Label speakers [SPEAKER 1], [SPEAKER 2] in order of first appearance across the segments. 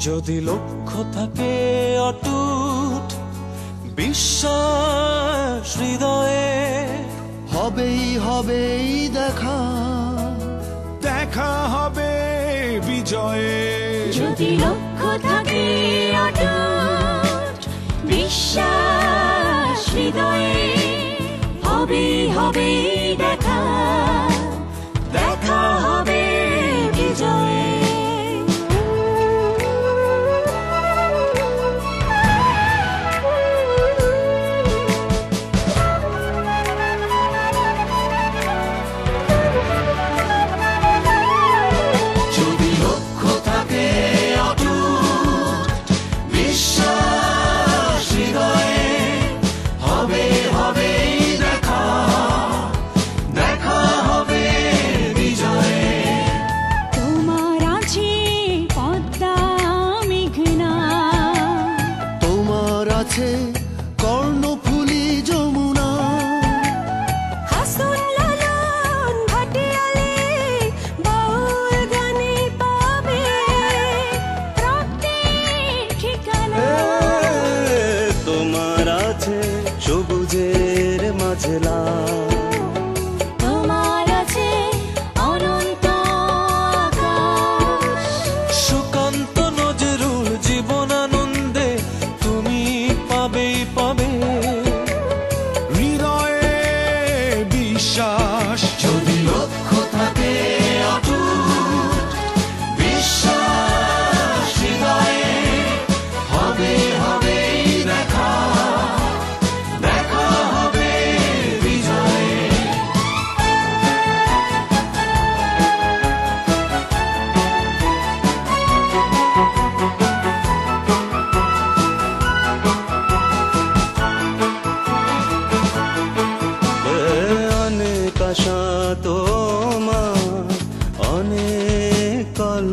[SPEAKER 1] যদি লক্ষ্য থাকে অটুট বিশ্বাস হৃদয়ে
[SPEAKER 2] হবেই হবেই দেখা।
[SPEAKER 3] দেখা হবে বিজয়ে।
[SPEAKER 4] যদি লক্ষ্য থাকে অটুট বিশ্বাস হৃদয়ে হবেই হবে আছে
[SPEAKER 2] কর্ণফুলি যমুনা।
[SPEAKER 1] তোমার আছে সবুজের মাঝে
[SPEAKER 3] বিশ্বাস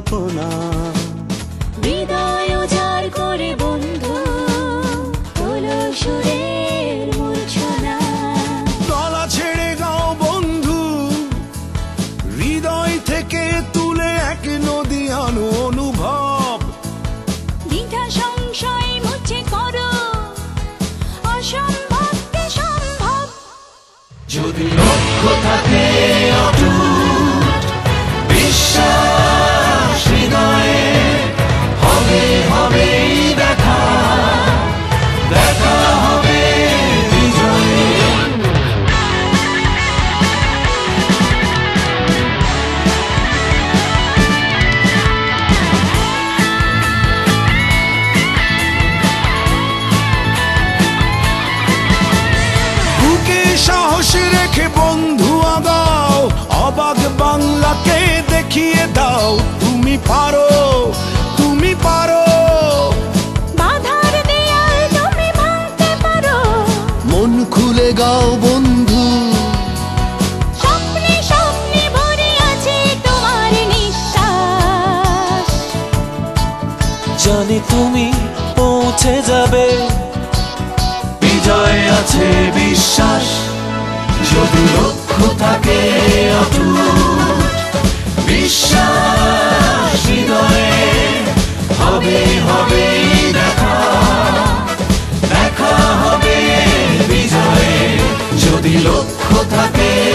[SPEAKER 1] কল্পনা।
[SPEAKER 4] হৃদয় করে বন্ধু তোলো সুরের মূর্ছনা।
[SPEAKER 3] গলা ছেড়ে গাও বন্ধু হৃদয় থেকে তুলে এক নদী আনো অনুভব।
[SPEAKER 4] দ্বিধা সংশয় মুছে করো অসম্ভবকে সম্ভব।
[SPEAKER 1] যদি লক্ষ্য থাকে
[SPEAKER 3] দেখিয়ে দাও তুমি পারো তুমি পারো।
[SPEAKER 4] বাধার দেয়াল তুমি ভাঙতে পারো।
[SPEAKER 2] মন খুলে গাও বন্ধু।
[SPEAKER 4] স্বপ্নে স্বপ্নে ভরে আছে তোমার নিঃশ্বাস।
[SPEAKER 1] জানি তুমি পৌঁছে যাবে। বিজয় আছে বিশ্বাস যদি লক্ষ্য থাকে অটুট। বিশ্বাস হৃদয়ে হবে হবে দেখা। দেখা হবে বিজয়ে। যদি লক্ষ্য থাকে